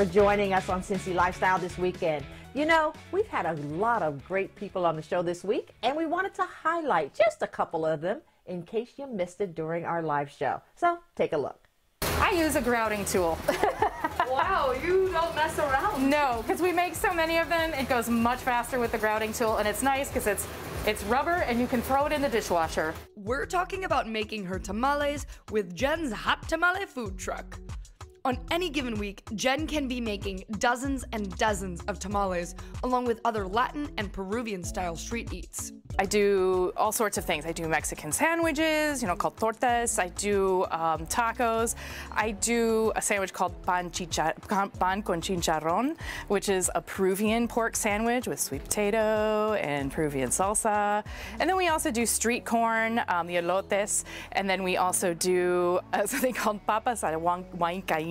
for joining us on Cincy Lifestyle this weekend. You know, we've had a lot of great people on the show this week, and we wanted to highlight just a couple of them in case you missed it during our live show. So take a look. I use a grouting tool. wow, you don't mess around. No, because we make so many of them, it goes much faster with the grouting tool, and it's nice because it's it's rubber and you can throw it in the dishwasher. We're talking about making her tamales with Jen's Hot Tamale food truck. On any given week, Jen can be making dozens and dozens of tamales, along with other Latin and Peruvian style street eats. I do all sorts of things. I do Mexican sandwiches, you know, called tortas. I do um, tacos. I do a sandwich called pan, pan con chicharrón, which is a Peruvian pork sandwich with sweet potato and Peruvian salsa. And then we also do street corn, um, the elotes, and then we also do uh, something called papas a huancaína,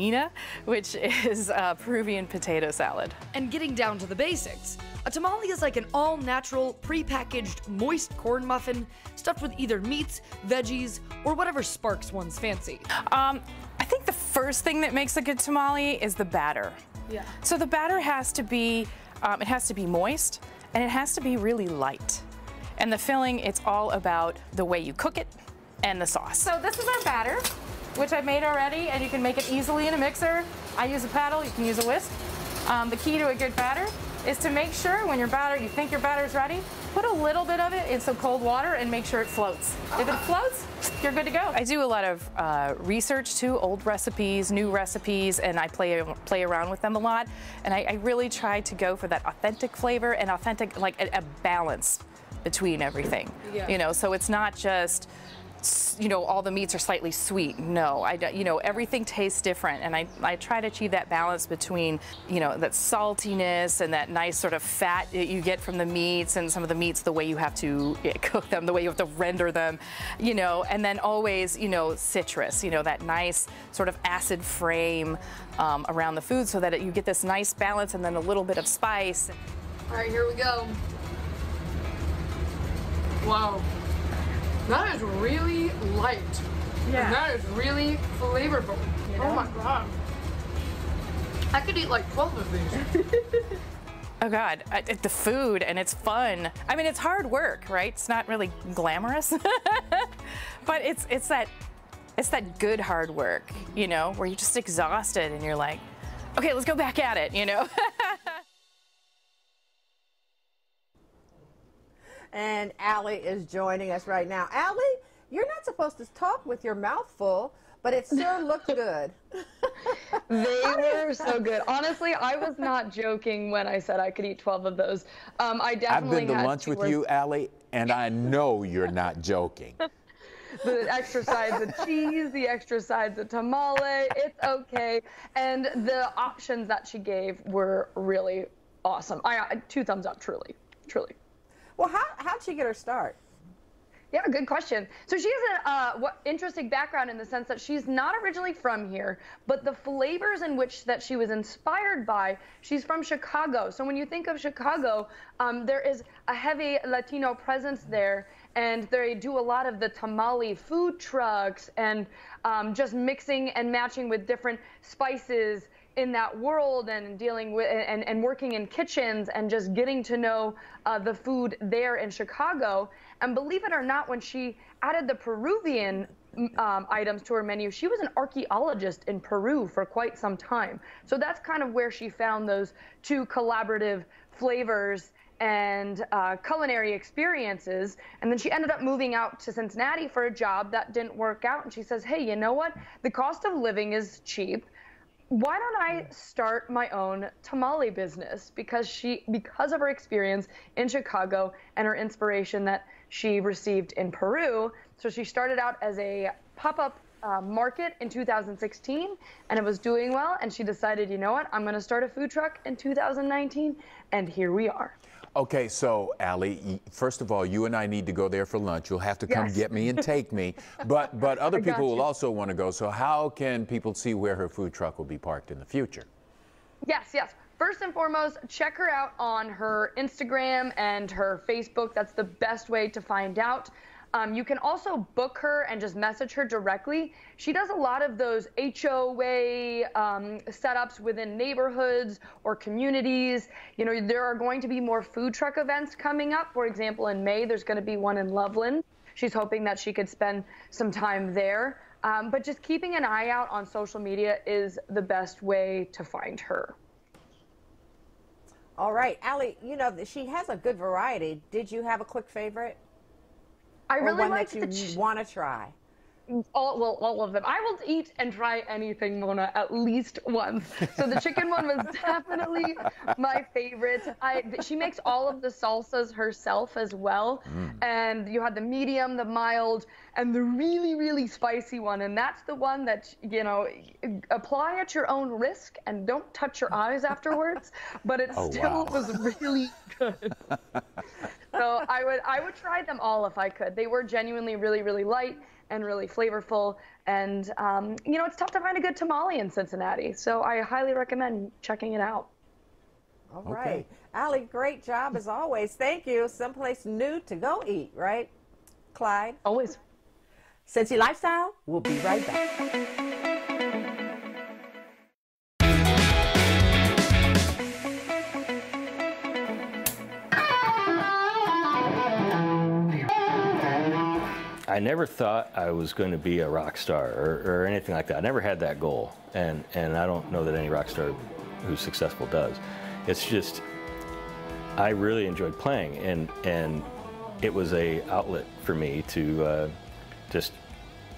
which is a Peruvian potato salad. And getting down to the basics. A tamale is like an all-natural, pre-packaged, moist corn muffin stuffed with either meats, veggies, or whatever sparks one's fancy. Um, I think the first thing that makes a good tamale is the batter. Yeah. So the batter has to be, um, it has to be moist, and it has to be really light. And the filling, it's all about the way you cook it and the sauce. So this is our batter, which I've made already, and you can make it easily in a mixer. I use a paddle, you can use a whisk. Um, the key to a good batter is to make sure when your batter, you think your batter is ready, put a little bit of it in some cold water and make sure it floats. If it floats, you're good to go. I do a lot of uh, research too, old recipes, new recipes, and I play play around with them a lot. And I, I really try to go for that authentic flavor and authentic, like a, a balance between everything. Yeah. You know, so it's not just you know, all the meats are slightly sweet. No, I, you know, everything tastes different. And I, I try to achieve that balance between, you know, that saltiness and that nice sort of fat that you get from the meats and some of the meats, the way you have to cook them, the way you have to render them, you know, and then always, you know, citrus, you know, that nice sort of acid frame um, around the food so that it, you get this nice balance and then a little bit of spice. All right, here we go. Wow. That is really light. Yeah. And that is really flavorful. You know? Oh my god. I could eat like 12 of these. oh god, I, the food and it's fun. I mean, it's hard work, right? It's not really glamorous, but it's it's that it's that good hard work, you know, where you're just exhausted and you're like, okay, let's go back at it, you know. and Allie is joining us right now. Allie, you're not supposed to talk with your mouth full, but it sure looked good. they were so good. Honestly, I was not joking when I said I could eat 12 of those. Um, I definitely I've been to lunch with you, Allie, and I know you're not joking. the extra sides of cheese, the extra sides of tamale. It's okay. And the options that she gave were really awesome. I two thumbs up, truly, truly. Well, how, how'd she get her start? Yeah, good question. So she has an uh, interesting background in the sense that she's not originally from here, but the flavors in which that she was inspired by, she's from Chicago. So when you think of Chicago, um, there is a heavy Latino presence there, and they do a lot of the tamale food trucks and um, just mixing and matching with different spices in that world and dealing with and, and working in kitchens and just getting to know uh, the food there in Chicago. And believe it or not, when she added the Peruvian um, items to her menu, she was an archaeologist in Peru for quite some time. So that's kind of where she found those two collaborative flavors and uh, culinary experiences. And then she ended up moving out to Cincinnati for a job that didn't work out. And she says, hey, you know what? The cost of living is cheap why don't I start my own tamale business? Because she, because of her experience in Chicago and her inspiration that she received in Peru, so she started out as a pop-up uh, market in 2016, and it was doing well. And she decided, you know what, I'm going to start a food truck in 2019, and here we are. Okay, so Allie, first of all, you and I need to go there for lunch. You'll have to come yes. get me and take me. But but other people will also want to go. So how can people see where her food truck will be parked in the future? Yes, yes. First and foremost, check her out on her Instagram and her Facebook. That's the best way to find out. Um, you can also book her and just message her directly. She does a lot of those HOA um, setups within neighborhoods or communities. You know, there are going to be more food truck events coming up. For example, in May, there's going to be one in Loveland. She's hoping that she could spend some time there. Um, but just keeping an eye out on social media is the best way to find her. All right, Allie, you know, she has a good variety. Did you have a quick favorite? I really one like that you want to try? All well all of them. I will eat and try anything mona at least once. So the chicken one was definitely my favorite. I she makes all of the salsas herself as well. Mm. and you had the medium the mild and the really really spicy one. And that's the one that you know apply at your own risk and don't touch your eyes afterwards but it oh, still wow. was really good so i would i would try them all if i could they were genuinely really really light and really flavorful. And, um, you know, it's tough to find a good tamale in Cincinnati. So I highly recommend checking it out. All okay. right, Allie, great job as always. Thank you. Someplace new to go eat, right? Clyde? Always. Cincy Lifestyle, we'll be right back. I never thought I was going to be a rock star or, or, anything like that. I never had that goal, and and I don't know that any rock star who's successful does. It's just I really enjoyed playing, and and it was a outlet for me to uh, just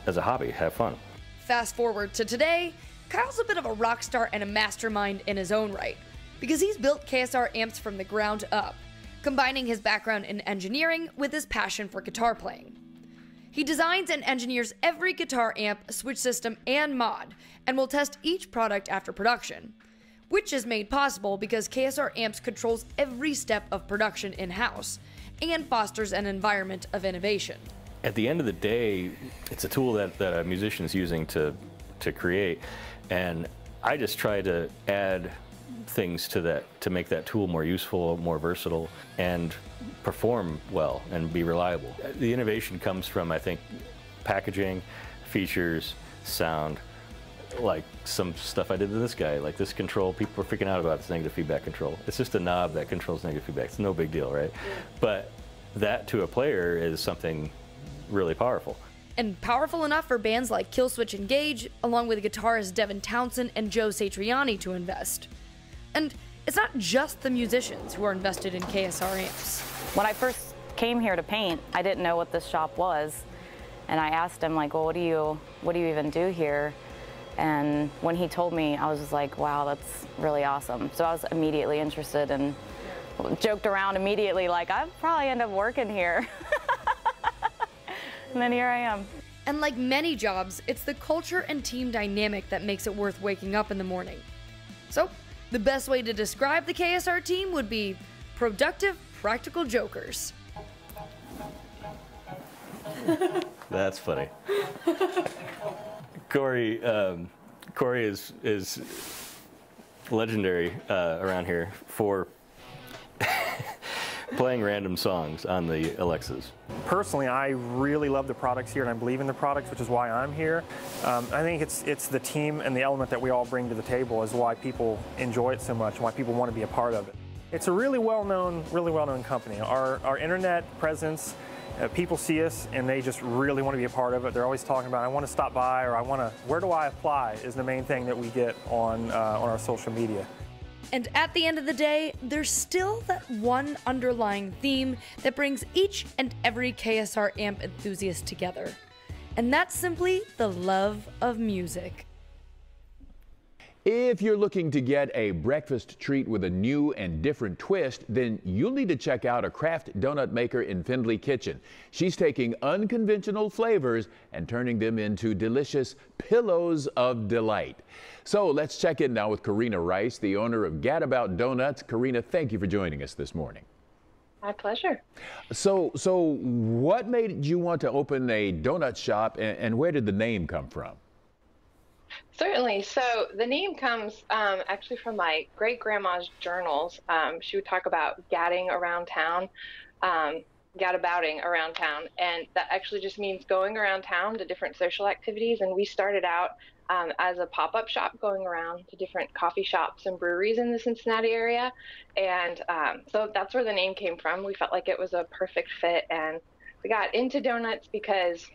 as a hobby have fun. Fast forward to today, Kyle's a bit of a rock star and a mastermind in his own right because he's built KSR amps from the ground up, combining his background in engineering with his passion for guitar playing. He designs and engineers every guitar amp, switch system, and mod, and will test each product after production. Which is made possible because KSR Amps controls every step of production in house and fosters an environment of innovation. At the end of the day, it's a tool that, that a musician is using to, to create, and I just try to add things to that to make that tool more useful, more versatile, and perform well and be reliable. The innovation comes from, I think, packaging, features, sound, like some stuff I did to this guy, like this control, people are freaking out about this negative feedback control. It's just a knob that controls negative feedback. It's no big deal, right? But that to a player is something really powerful. And powerful enough for bands like Killswitch Engage, along with guitarist Devin Townsend and Joe Satriani to invest. And it's not just the musicians who are invested in KSR amps. When I first came here to paint, I didn't know what this shop was. And I asked him like, well, what do you, what do you even do here? And when he told me, I was just like, wow, that's really awesome. So I was immediately interested and joked around immediately like, I'll probably end up working here. and then here I am. And like many jobs, it's the culture and team dynamic that makes it worth waking up in the morning. So the best way to describe the KSR team would be productive, practical jokers. That's funny. Corey, um, Corey is is legendary uh, around here for playing random songs on the Alexas. Personally, I really love the products here and I believe in the products, which is why I'm here. Um, I think it's, it's the team and the element that we all bring to the table is why people enjoy it so much and why people want to be a part of it. It's a really well-known, really well-known company. Our, our internet presence, uh, people see us and they just really want to be a part of it. They're always talking about, I want to stop by or I want to, where do I apply is the main thing that we get on, uh, on our social media. And at the end of the day, there's still that one underlying theme that brings each and every KSR amp enthusiast together. And that's simply the love of music. If you're looking to get a breakfast treat with a new and different twist, then you'll need to check out a craft donut maker in Findlay Kitchen. She's taking unconventional flavors and turning them into delicious pillows of delight. So let's check in now with Karina Rice, the owner of Gadabout Donuts. Karina, thank you for joining us this morning. My pleasure. So, so what made you want to open a donut shop and, and where did the name come from? Certainly. So the name comes um, actually from my great grandma's journals. Um, she would talk about gadding around town. Um, gadabouting around town. And that actually just means going around town to different social activities. And we started out um, as a pop up shop going around to different coffee shops and breweries in the Cincinnati area. And um, so that's where the name came from. We felt like it was a perfect fit. And we got into donuts because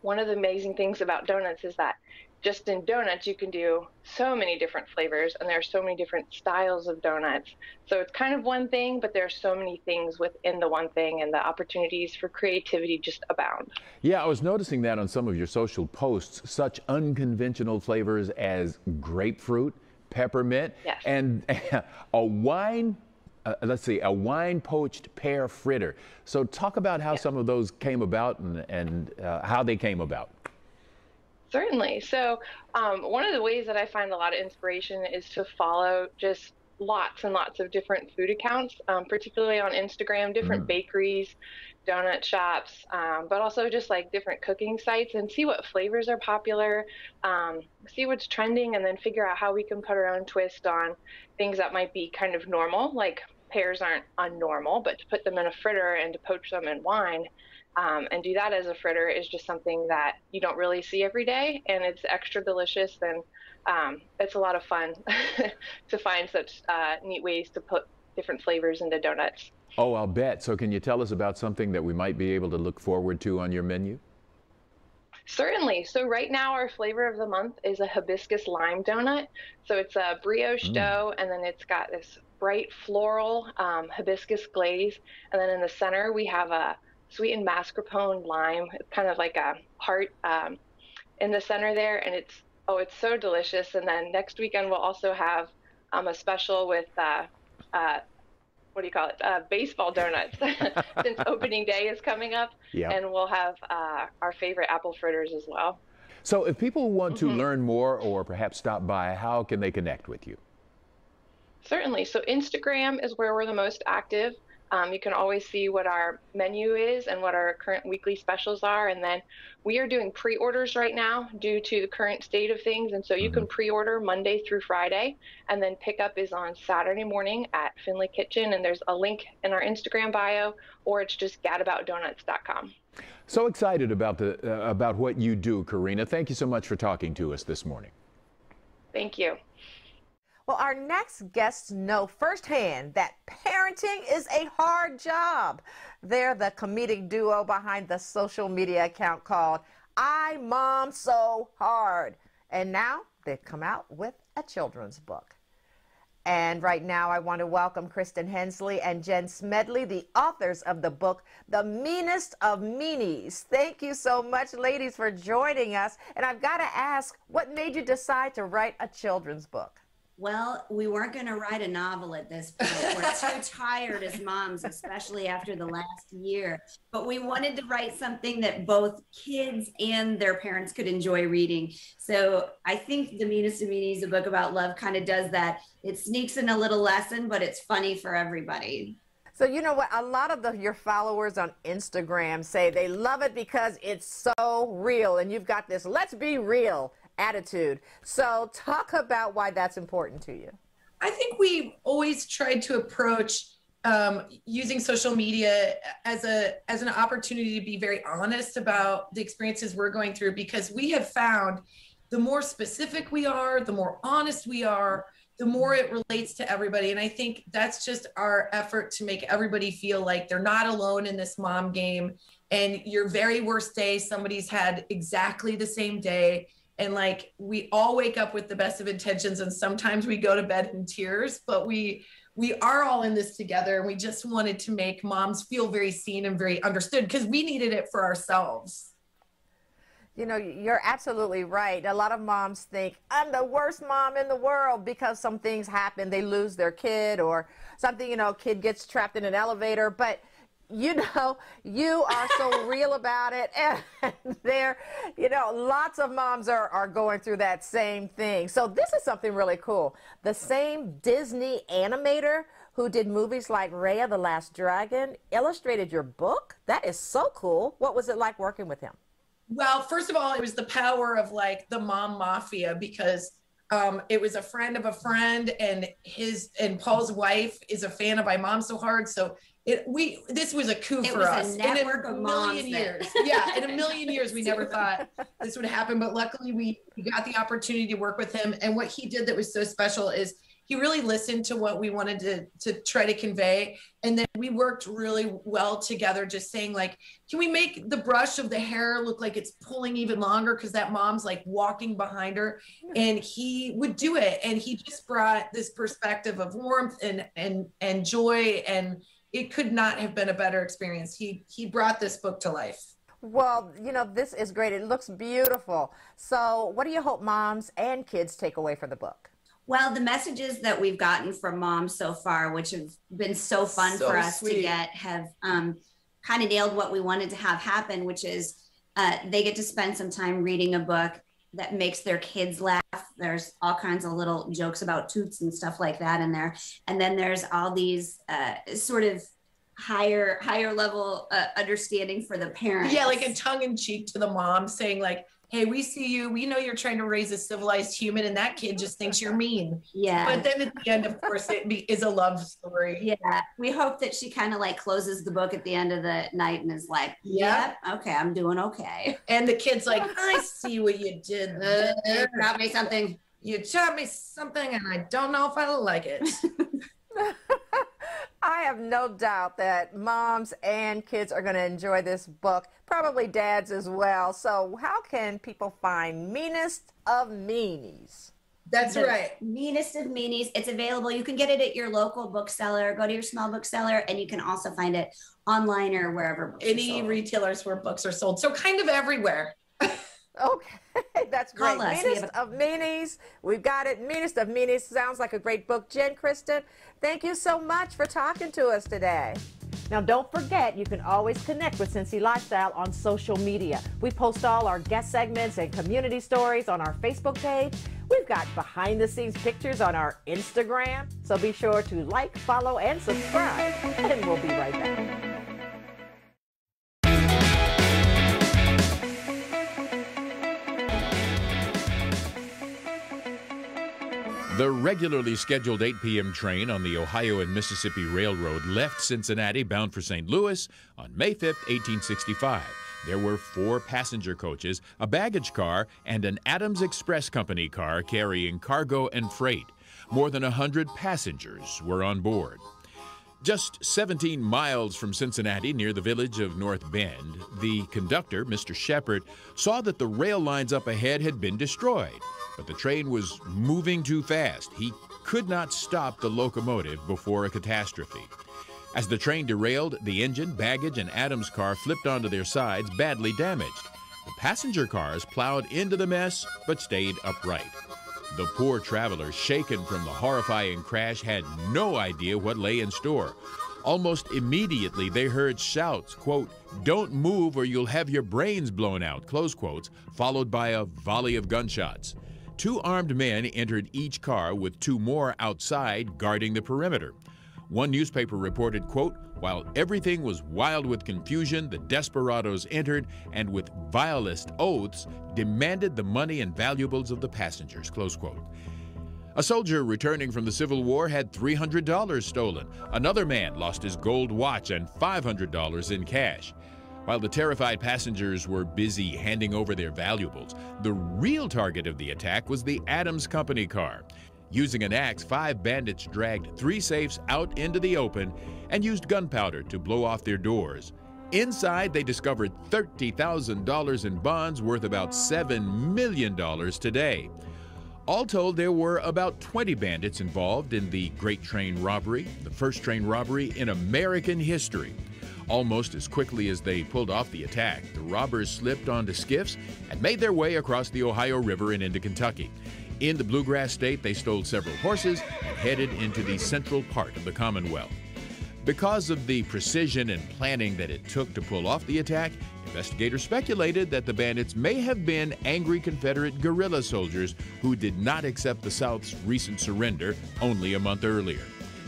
one of the amazing things about donuts is that just in donuts, you can do so many different flavors and there are so many different styles of donuts. So it's kind of one thing, but there are so many things within the one thing and the opportunities for creativity just abound. Yeah, I was noticing that on some of your social posts, such unconventional flavors as grapefruit, peppermint, yes. and a wine uh, let's see, a wine poached pear fritter. So talk about how yeah. some of those came about and, and uh, how they came about. Certainly. So, um, one of the ways that I find a lot of inspiration is to follow just lots and lots of different food accounts, um, particularly on Instagram, different mm. bakeries, donut shops, um, but also just like different cooking sites and see what flavors are popular, um, see what's trending, and then figure out how we can put our own twist on things that might be kind of normal, like pears aren't unnormal, but to put them in a fritter and to poach them in wine um, and do that as a fritter is just something that you don't really see every day, and it's extra delicious. And um, it's a lot of fun to find such uh, neat ways to put different flavors into donuts. Oh, I'll bet. So, can you tell us about something that we might be able to look forward to on your menu? Certainly. So right now our flavor of the month is a hibiscus lime donut. So it's a brioche mm. dough, and then it's got this bright floral um, hibiscus glaze, and then in the center we have a sweetened mascarpone lime. It's kind of like a heart um, in the center there, and it's oh, it's so delicious. And then next weekend we'll also have um, a special with uh, uh, what do you call it? Uh, baseball donuts, since opening day is coming up, yep. and we'll have uh, our favorite apple fritters as well. So, if people want to mm-hmm. learn more or perhaps stop by, how can they connect with you? Certainly. So, Instagram is where we're the most active. Um, you can always see what our menu is and what our current weekly specials are. And then we are doing pre orders right now due to the current state of things. And so you mm-hmm. can pre order Monday through Friday. And then pickup is on Saturday morning at Findlay Kitchen. And there's a link in our Instagram bio, or it's just gadaboutdonuts.com. So excited about, the, uh, about what you do, Karina. Thank you so much for talking to us this morning. Thank you. Well, our next guests know firsthand that parenting is a hard job. They're the comedic duo behind the social media account called I Mom So Hard. And now they've come out with a children's book. And right now, I want to welcome Kristen Hensley and Jen Smedley, the authors of the book, The Meanest of Meanies. Thank you so much, ladies, for joining us. And I've got to ask, what made you decide to write a children's book? Well, we weren't going to write a novel at this point. We're too tired as moms, especially after the last year. But we wanted to write something that both kids and their parents could enjoy reading. So I think The Meanest of Meanies, a book about love, kind of does that. It sneaks in a little lesson, but it's funny for everybody. So you know what? A lot of the, your followers on Instagram say they love it because it's so real, and you've got this "let's be real" attitude. So, talk about why that's important to you. I think we always tried to approach um, using social media as a as an opportunity to be very honest about the experiences we're going through because we have found the more specific we are, the more honest we are, the more it relates to everybody. And I think that's just our effort to make everybody feel like they're not alone in this mom game. And your very worst day, somebody's had exactly the same day and like we all wake up with the best of intentions and sometimes we go to bed in tears but we we are all in this together and we just wanted to make moms feel very seen and very understood because we needed it for ourselves you know, you're absolutely right. A lot of moms think, I'm the worst mom in the world because some things happen. They lose their kid or something, you know, kid gets trapped in an elevator. But you know, you are so real about it. And there, you know, lots of moms are, are going through that same thing. So this is something really cool. The same Disney animator who did movies like Raya the Last Dragon illustrated your book. That is so cool. What was it like working with him? Well, first of all, it was the power of like the mom mafia because um, it was a friend of a friend and his and paul's wife is a fan of my mom so hard so it, we this was a coup It for was a us network in a of million years. yeah, in a million years, we never thought this would happen. But luckily, we, we got the opportunity to work with him. And what he did that was so special is he really listened to what we wanted to to try to convey, and then we worked really well together. Just saying like, can we make the brush of the hair look like it's pulling even longer because that mom's like walking behind her, and he would do it, and he just brought this perspective of warmth and and and joy and it could not have been a better experience. He he brought this book to life. Well, you know, this is great. It looks beautiful. So, what do you hope moms and kids take away from the book? Well, the messages that we've gotten from moms so far, which have been so fun So for us sweet. to get, have um, kind of nailed what we wanted to have happen, which is uh, they get to spend some time reading a book that makes their kids laugh. There's all kinds of little jokes about toots and stuff like that in there, and then there's all these uh, sort of higher higher level uh, understanding for the parents. Yeah, like a tongue in cheek to the mom, saying like, "Hey, we see you. We know you're trying to raise a civilized human, and that kid just thinks you're mean." yeah. But then at the end, of course, it be, is a love story. Yeah, we hope that she kind of like closes the book at the end of the night and is like, Yeah. "Yep, okay, I'm doing okay." And the kid's like, "I see what you did there. You taught me something. You taught me something, and I don't know if I like it." I have no doubt that moms and kids are going to enjoy this book, probably dads as well. So, how can people find Meanest of Meanies? That's The right. Meanest of meanies. It's available. You can get it at your local bookseller. Go to your small bookseller, and you can also find it online or wherever. Books are Any sold. retailers where books are sold, so kind of everywhere. Okay, that's great. Call us. We Meanest of Meanies. We've got it. Meanest of Meanies sounds like a great book. Jen Kristen, thank you so much for talking to us today. Now, don't forget, you can always connect with Cincy Lifestyle on social media. We post all our guest segments and community stories on our Facebook page. We've got behind the scenes pictures on our Instagram. So be sure to like, follow, and subscribe. And we'll be right back. The regularly scheduled 8 p.m. train on the Ohio and Mississippi Railroad left Cincinnati bound for St. Louis on May 5, 1865. There were four passenger coaches, a baggage car, and an Adams Express Company car carrying cargo and freight. More than hundred passengers were on board. Just 17 miles from Cincinnati, near the village of North Bend, the conductor, Mr. Shepard, saw that the rail lines up ahead had been destroyed, but the train was moving too fast. He could not stop the locomotive before a catastrophe. As the train derailed, the engine, baggage, and Adams' car flipped onto their sides, badly damaged. The passenger cars plowed into the mess but stayed upright. The poor travelers, shaken from the horrifying crash, had no idea what lay in store. Almost immediately, they heard shouts, quote, Don't move or you'll have your brains blown out, close quotes, followed by a volley of gunshots. Two armed men entered each car with two more outside guarding the perimeter. One newspaper reported, quote, while everything was wild with confusion, the desperados entered and with vilest oaths demanded the money and valuables of the passengers, close quote. A soldier returning from the Civil War had $300 stolen. Another man lost his gold watch and $500 in cash. While the terrified passengers were busy handing over their valuables, the real target of the attack was the Adams Company car. Using an axe, five bandits dragged three safes out into the open and used gunpowder to blow off their doors. Inside, they discovered $30,000 in bonds worth about $7 million today. All told, there were about 20 bandits involved in the Great Train Robbery, the first train robbery in American history. Almost as quickly as they pulled off the attack, the robbers slipped onto skiffs and made their way across the Ohio River and into Kentucky. In the Bluegrass State, they stole several horses and headed into the central part of the Commonwealth. Because of the precision and planning that it took to pull off the attack, investigators speculated that the bandits may have been angry Confederate guerrilla soldiers who did not accept the South's recent surrender only a month earlier.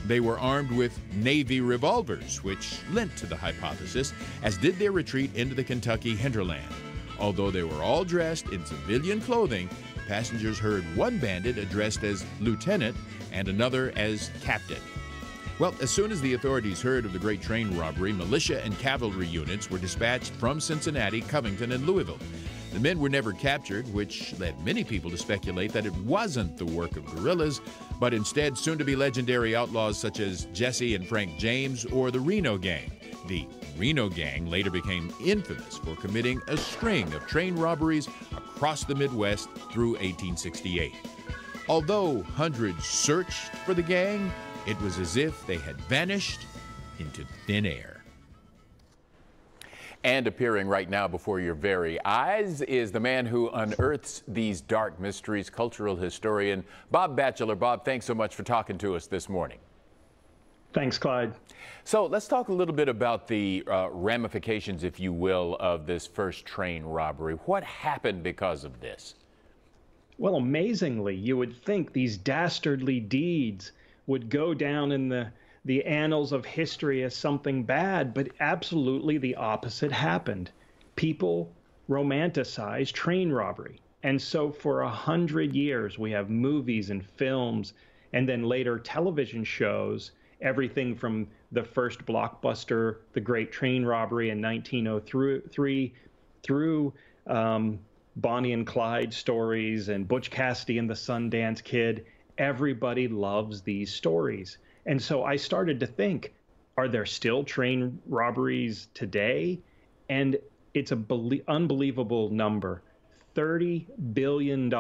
They were armed with Navy revolvers, which lent to the hypothesis, as did their retreat into the Kentucky hinterland. Although they were all dressed in civilian clothing, passengers heard one bandit addressed as lieutenant and another as captain. Well, as soon as the authorities heard of the great train robbery, militia and cavalry units were dispatched from Cincinnati, Covington, and Louisville. The men were never captured, which led many people to speculate that it wasn't the work of guerrillas, but instead soon to be legendary outlaws such as Jesse and Frank James or the Reno Gang. The Reno Gang later became infamous for committing a string of train robberies across the Midwest through 1868. Although hundreds searched for the gang, it was as if they had vanished into thin air. And appearing right now before your very eyes is the man who unearths these dark mysteries, cultural historian Bob Batchelor. Bob, thanks so much for talking to us this morning. Thanks, Clyde. So let's talk a little bit about the uh, ramifications, if you will, of this first train robbery. What happened because of this? Well, amazingly, you would think these dastardly deeds would go down in the the annals of history as something bad, but absolutely the opposite happened. People romanticize train robbery. And so for a hundred years, we have movies and films, and then later television shows, everything from the first blockbuster, The Great Train Robbery in 1903, through um, Bonnie and Clyde stories and Butch Cassidy and the Sundance Kid. Everybody loves these stories. And so I started to think, are there still train robberies today? And it's a be- unbelievable number. $30 billion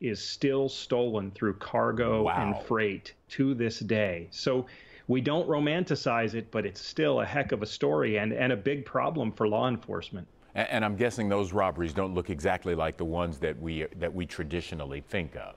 is still stolen through cargo wow. and freight to this day. So we don't romanticize it, but it's still a heck of a story and, and a big problem for law enforcement. And, and I'm guessing those robberies don't look exactly like the ones that we, that we traditionally think of.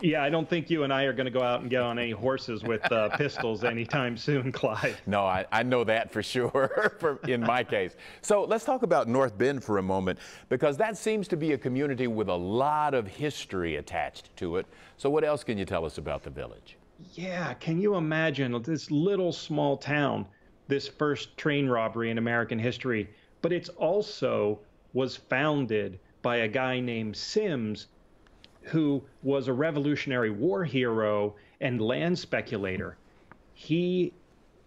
Yeah, I don't think you and I are going to go out and get on any horses with uh, pistols anytime soon, Clyde. No, I, I know that for sure for, in my case. So let's talk about North Bend for a moment because that seems to be a community with a lot of history attached to it. So, what else can you tell us about the village? Yeah, can you imagine this little small town, this first train robbery in American history? But it's also was founded by a guy named Sims who was a Revolutionary War hero and land speculator. He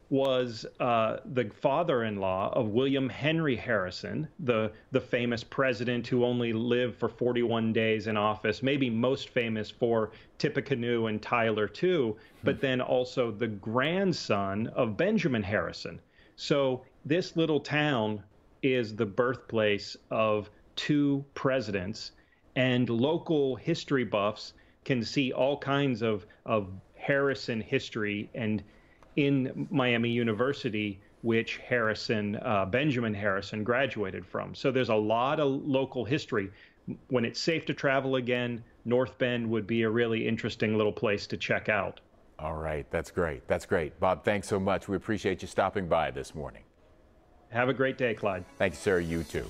was uh, the father-in-law of William Henry Harrison, the the famous president who only lived for 41 days in office, maybe most famous for Tippecanoe and Tyler too, but then also the grandson of Benjamin Harrison. So this little town is the birthplace of two presidents and local history buffs can see all kinds of, of Harrison history. And in Miami University, which Harrison, uh, Benjamin Harrison, graduated from. So there's a lot of local history. When it's safe to travel again, North Bend would be a really interesting little place to check out. All right, that's great. That's great. Bob, thanks so much. We appreciate you stopping by this morning. Have a great day, Clyde. Thank you, sir. You too.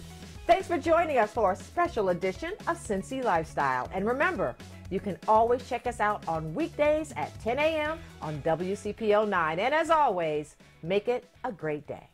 Thanks for joining us for a special edition of Cincy Lifestyle. And remember, you can always check us out on weekdays at 10 a.m. on WCPO 9. And as always, make it a great day.